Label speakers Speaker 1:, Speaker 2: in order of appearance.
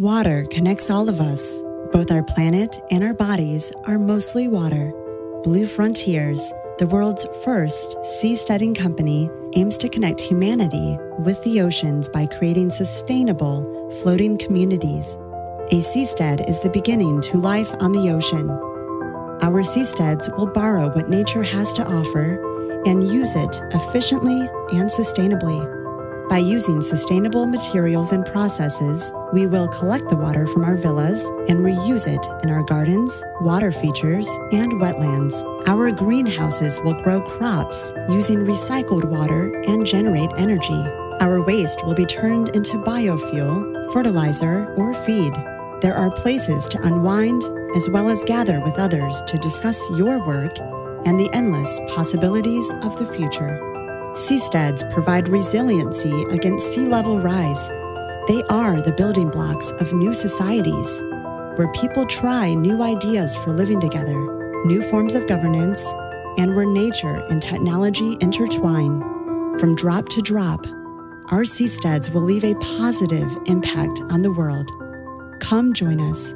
Speaker 1: Water connects all of us. Both our planet and our bodies are mostly water. Blue Frontiers, the world's first seasteading company, aims to connect humanity with the oceans by creating sustainable, floating communities. A seastead is the beginning to life on the ocean. Our seasteads will borrow what nature has to offer and use it efficiently and sustainably. By using sustainable materials and processes, we will collect the water from our villas and reuse it in our gardens, water features, and wetlands. Our greenhouses will grow crops using recycled water and generate energy. Our waste will be turned into biofuel, fertilizer, or feed. There are places to unwind as well as gather with others to discuss your work and the endless possibilities of the future. Seasteads provide resiliency against sea level rise. They are the building blocks of new societies, where people try new ideas for living together, new forms of governance, and where nature and technology intertwine. From drop to drop, our seasteads will leave a positive impact on the world. Come join us